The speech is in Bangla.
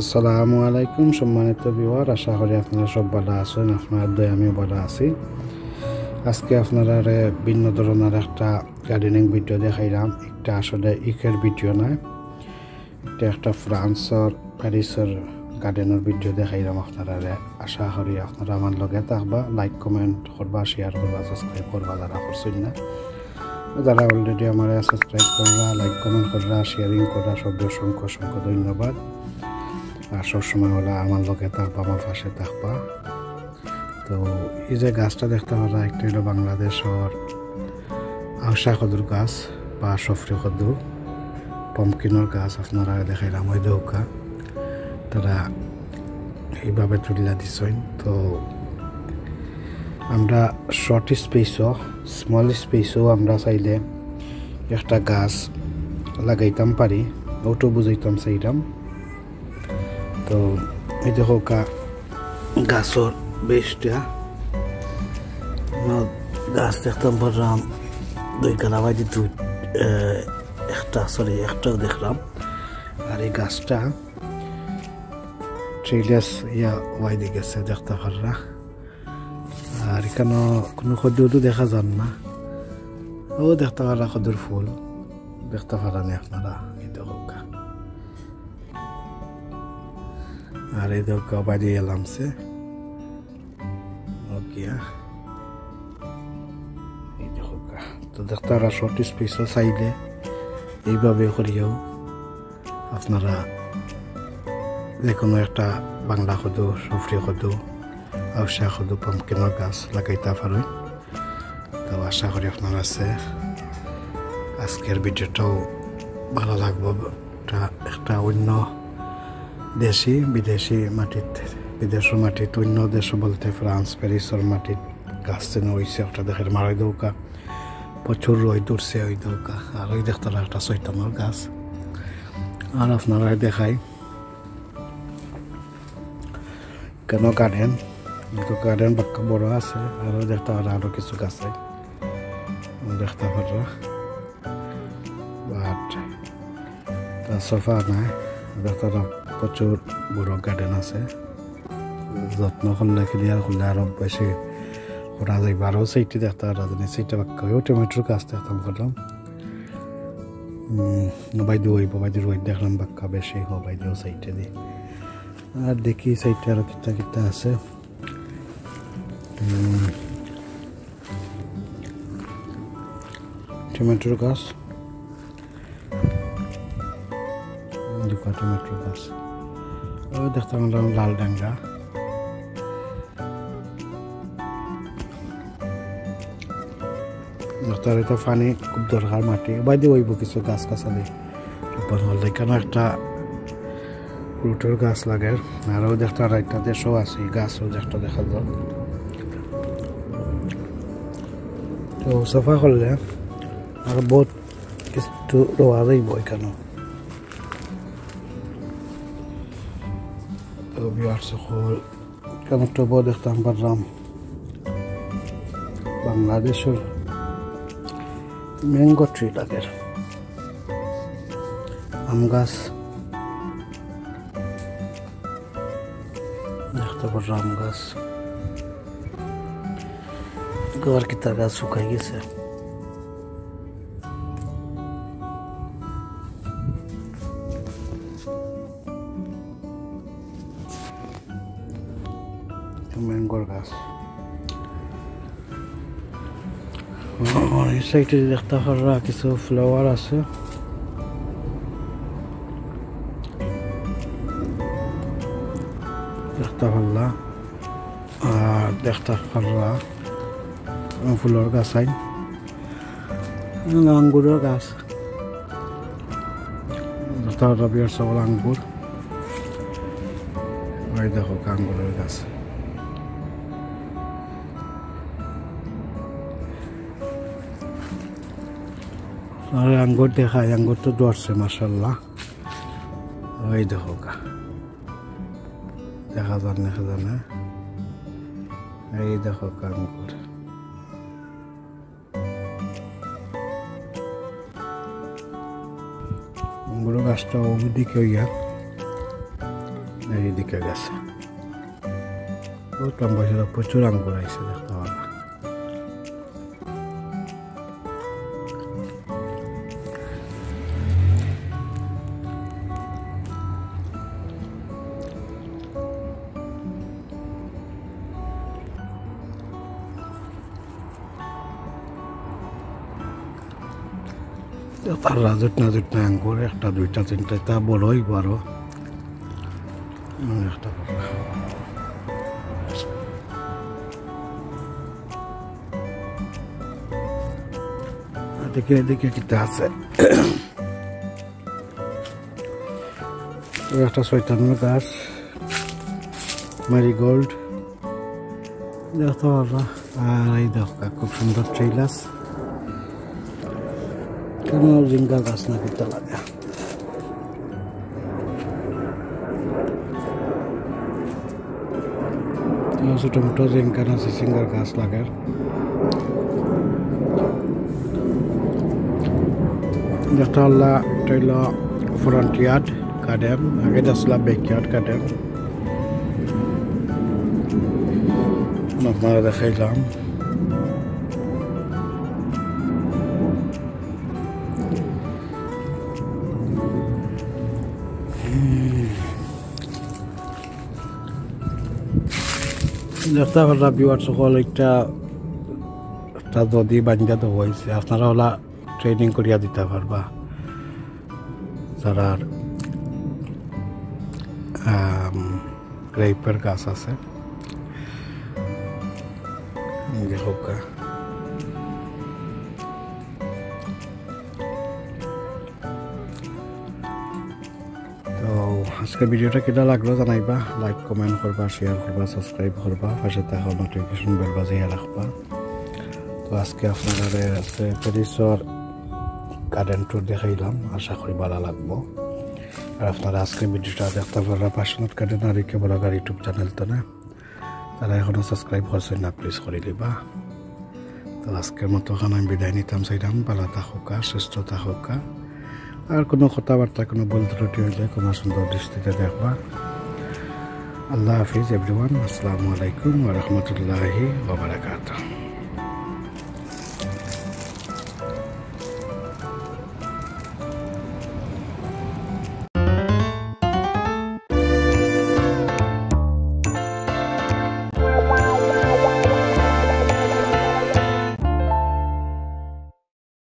আসসালামু আলাইকুম সম্মানিত বিওয়ার আশা করি আপনারা সব ভালো আছেন, আপনার দয় আমি ভালো আছি। আজকে আপনারা ভিন্ন ধরনের একটা গার্ডেনিং ভিডিও দেখাইলাম। একটা আসলে ইকের ভিডিও নয় এটা একটা ফ্রান্সর, প্যারিসের গার্ডেনের ভিডিও দেখাইলাম আপনারা আশা করি আপনারা আমার লগে থাকবা লাইক কমেন্ট করবা শেয়ার করবা সাবস্ক্রাইব করবা যারা করছেন না। যারা অলরেডি আমার সাবস্ক্রাইব করবা লাইক কমেন্ট করবা শেয়ারিং করা সব অসংখ্য অসংখ্য ধন্যবাদ। আর সবসময় হলে আমার লোকে থাকবা আমার পাশে থাকবা। তো এই যে গাছটা দেখতে পারা একটা হলো বাংলাদেশের আউসা কদুর গাছ বা সফরি কদু। পম্পকিনের গাছ আপনারা দেখাইলাম, ওই দৌকা তারা এইভাবে তুলিয়া দিছেন। তো আমরা শর্ট স্পেসও স্মল স্পেসও আমরা চাইলে একটা গাছ লাগাইতাম পারি, ওটো বুঝাইতাম চাইতাম। তো এই দেখো গাছর বেশটা গাছ দেখতাম পারলাম দুই কালা বাজি দুই একটা সরি একটাও দেখলাম। আর এই গাছটা ট্রেলাস ইয়া ওয়াইদি গেছে দেখতে পাররা আর এখানে কোনো খদ্দুরও দেখা যান না। ও দেখতে পারা খদ্দুর ফুল। দেখতে পারানি আপনারা। আর এই দেখো বাড়ি এলামছে ওকিয়া এই দেখো তো দেখতে পারা শর্ট স্পেসও চাইলে এইভাবে করিয়াও আপনারা যে কোনো একটা বাংলা সদু সফরি সদু আউসা সদু পাম্পকিনের গাছ লাগাইতে পারেন তো আশা করি আপনার আছে। আজকের ভিডিওটাও ভালো লাগবো। একটা অন্য দেশি, বিদেশি মাটিত বিদেশের মাটিত, অন্য দেশ বলতে ফ্রান্স প্যারিসের মাটিত গাছ চেন হয়েছে একটা দেশের মারাই দৌকা। প্রচুর রই দূরছে ওই দৌকা। আর ওই দেখতে একটা চৈতন্যর গাছ। আর আপনারা দেখাই। কেন গার্ডেন কিন্তু গার্ডেন বাক্য বড় আছে। আরও দেখতে পারা আরও কিছু গাছে দেখতে পারা বাট সোফা নাই। দেখতে প্রচুর বড় গার্ডেন আছে। যত্ন করলে ক্লিয়ার করলে আরও বেশি করা যাইব আরও সেইটি দেখতে রাজনী সেইটা বাক্য টমেটোর গাছ দেখতাম করলাম। বাইদু হইব বাইদু রোহিত দেখলাম বাক্কা বেশি হো বাইদেও সাইটে দি আর দেখি সাইটে আরও কিতা কিতা আছে। টমেটোর গাছ। দুকা টমেটোর গাছ। ওই দেখতাম লাল ডাঙ্গা। তার এটা পানি খুব দরকার মাটি। বাইদে ওইব কিছু গাছ গাছালি রোপণ হল এখানে একটা ফ্রুটের গাছ লাগে। আরও দেখতে একটা দেশও আছে, গাছও একটা দেখা যায়। তো সফা করলে আর বহুত কিছু রোয়া যাইব এখানে তো বিয়ার সকল কেন একটা বউ দেখতাম পারলাম বাংলাদেশের ম্যাঙ্গো ট্রি লাগে আম গাছ দেখতে পারো আম গাছ গোয়ার কিতা গাছ শুকাই গেছে এই সাইডে দেখতে পারা কিছু ফ্লাওয়ার আছে দেখতে পারলা আর দেখতে পারলা ফুলের গাছ আইন আঙ্গুরের গাছ দেখতে পারলা বিয়ার সবল আঙ্গুর ওই দেখো আঙ্গুরের গাছ আর আঙ্গুর দেখায়, আঙ্গুর তো ধরছে মাসাল্লাহ ওই দেখো দেখা যান দেখা যান এই দেখো আঙ্গুর। আঙ্গুর গাছটা ওদিকে ইয়া দিকে গেছে। প্রচুর আঙ্গুর আইসে দেখতে পারা তার রাজুট নাজুট না, আঙ্গুর, একটা, দুইটা, তিনটা, তা বড়ই বড় এদিকে আছে? একটা আর খুব সুন্দর ট্রেইলাস কেন জিঙ্গা গাছ না করতে লাগে ছোটো মোটো জিঙ্গা না সিঙ্গার গাছ লাগে দেখতে হল্লা এটা হইল ফ্রন্ট ইয়ার্ড গার্ডেন আগে আসলাম ব্যাক ইয়ার্ড গার্ডেন আপনারা দেখাইলাম দেখতে পারলাম বিওয়ার সকল একটা একটা নদী বাঞ্জা তো হয়েছে, আপনারা হলা ট্রেনিং করিয়া দিতে পারবা। যারা রেপের গাছ আছে। হোক আজকে ভিডিওটা কেটা লাগল জানাইবা? লাইক কমেন্ট করবা শেয়ার করবা সাবস্ক্রাইব করবা, পাশে থাকা নোটিফিকেশন বেল বাজিয়ে রাখবা তো আজকে আপনারা আছে প্যারিসর গার্ডেন ট্যুর দেখাইলাম, আশা করি ভালো লাগবো। আর আপনারা আজকে ভিডিওটা দেখতে পারা পাশনত গার্ডেন আর একে বড় ইউটিউব চ্যানেল তো না, তারা এখনও সাবস্ক্রাইব করছেন না প্লিজ করে দিবা। তো আজকের মতো ওখানে আমি বিদায় নিতাম চাইলাম ভালো থাকুকা সুস্থ থাকুকা আর কোনো কথাবার্তা, কোনো ভুল ত্রুটি হইলে কোনো সুন্দর দৃষ্টিতে দেখবা। আল্লাহ হাফিজ এভরিওয়ান আসসালামু আলাইকুম ওরহমতুল্লাহি ওবরাকাতুহ